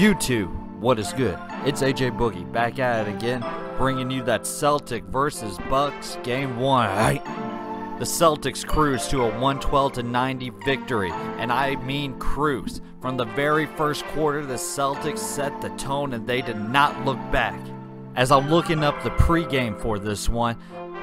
YouTube, what is good? It's AJ Boogie back at it again, bringing you that Celtic versus Bucks game one. Right? The Celtics cruise to a 112 to 90 victory, and I mean cruise. From the very first quarter, the Celtics set the tone and they did not look back. As I'm looking up the pregame for this one,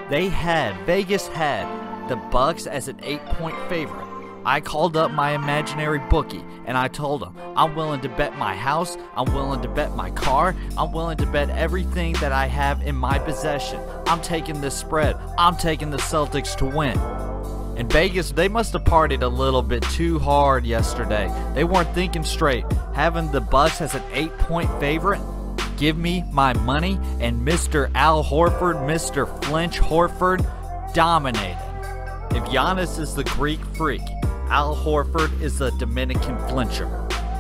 they had Vegas had the Bucks as an 8-point favorite. I called up my imaginary bookie and I told him, I'm willing to bet my house, I'm willing to bet my car, I'm willing to bet everything that I have in my possession. I'm taking this spread, I'm taking the Celtics to win. In Vegas, they must have partied a little bit too hard yesterday. They weren't thinking straight. Having the Bucks as an 8-point favorite, give me my money and Mr. Al Horford, Mr. Flinch Horford dominated. If Giannis is the Greek freak, Al Horford is the Dominican flincher.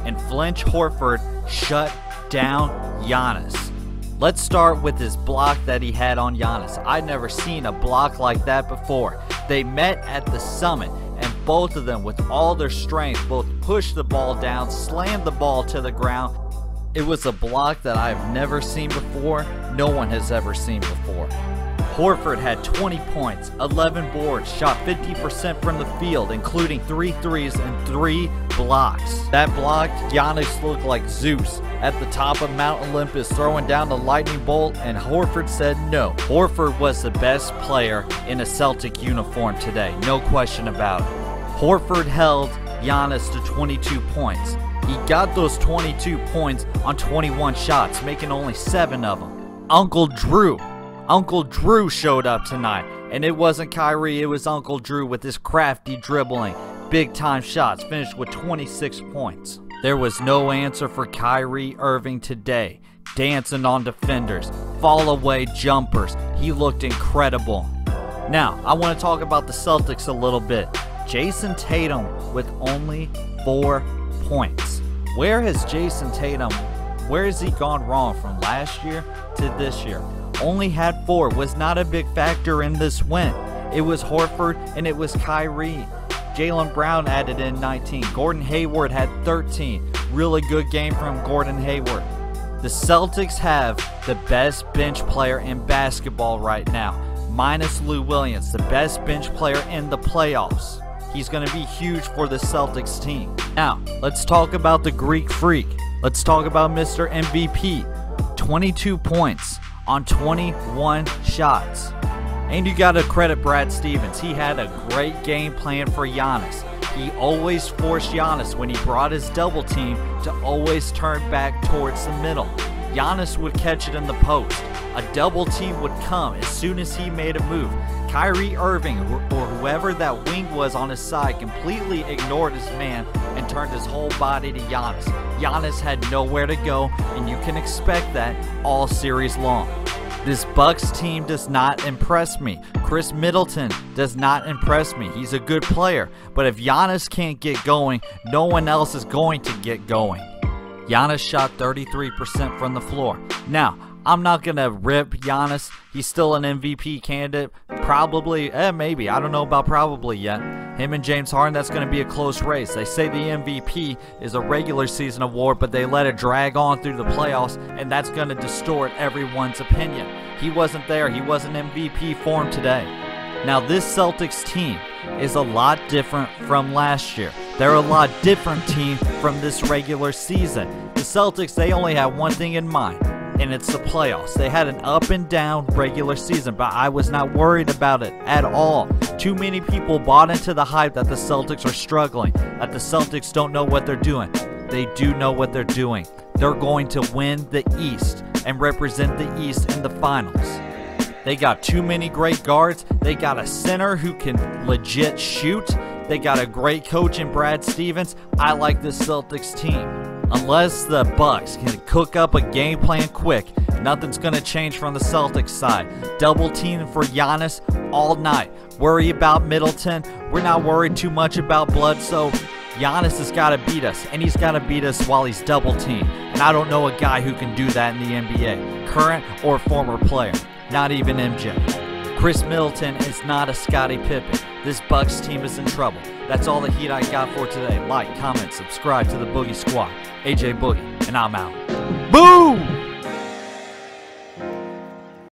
And Flinch Horford shut down Giannis. Let's start with this block that he had on Giannis. I'd never seen a block like that before. They met at the summit, and both of them, with all their strength, both pushed the ball down, slammed the ball to the ground. It was a block that I've never seen before, no one has ever seen before. Horford had 20 points, 11 boards, shot 50% from the field, including three threes and three blocks. That block, Giannis looked like Zeus at the top of Mount Olympus throwing down the lightning bolt, and Horford said no. Horford was the best player in a Celtic uniform today, no question about it. Horford held Giannis to 22 points. He got those 22 points on 21 shots, making only 7 of them. Uncle Drew Uncle Drew showed up tonight. And it wasn't Kyrie, it was Uncle Drew with his crafty dribbling, big time shots, finished with 26 points. There was no answer for Kyrie Irving today. Dancing on defenders, fall away jumpers. He looked incredible. Now, I want to talk about the Celtics a little bit. Jayson Tatum with only four points. Where has Jayson Tatum, where has he gone wrong from last year to this year? Only had four was not a big factor in this win. It was Horford and it was Kyrie. Jaylen Brown added in 19. Gordon Hayward had 13. Really good game from Gordon Hayward. The Celtics have the best bench player in basketball right now, minus Lou Williams, the best bench player in the playoffs. He's going to be huge for the Celtics team. Now, let's talk about the Greek Freak. Let's talk about Mr. MVP. 22 points, on 21 shots. And you got to credit Brad Stevens. He had a great game plan for Giannis. He always forced Giannis when he brought his double team to always turn back towards the middle. Giannis would catch it in the post. A double team would come as soon as he made a move. Kyrie Irving or whoever that wing was on his side completely ignored his man and turned his whole body to Giannis. Giannis had nowhere to go, and you can expect that all series long. This Bucks team does not impress me. Khris Middleton does not impress me. He's a good player, but if Giannis can't get going, no one else is going to get going. Giannis shot 33% from the floor. Now, I'm not going to rip Giannis. He's still an MVP candidate. Probably, eh, maybe. I don't know about probably yet. Him and James Harden, that's going to be a close race. They say the MVP is a regular season award, but they let it drag on through the playoffs, and that's going to distort everyone's opinion. He wasn't there. He wasn't MVP form today. Now, this Celtics team is a lot different from last year. They're a lot different team from this regular season. The Celtics, they only have one thing in mind and it's the playoffs. They had an up and down regular season, but I was not worried about it at all. Too many people bought into the hype that the Celtics are struggling, that the Celtics don't know what they're doing. They do know what they're doing. They're going to win the East and represent the East in the finals. They got too many great guards. They got a center who can legit shoot. They got a great coach in Brad Stevens. I like this Celtics team. Unless the Bucks can cook up a game plan quick, nothing's going to change from the Celtics side. Double team for Giannis all night. Worry about Middleton. We're not worried too much about blood, so Giannis has got to beat us, and he's got to beat us while he's double teamed. And I don't know a guy who can do that in the NBA, current or former player, not even MJ. Khris Middleton is not a Scottie Pippen. This Bucks team is in trouble. That's all the heat I got for today. Like, comment, subscribe to the Boogie Squad. AJ Boogie, and I'm out. Boom!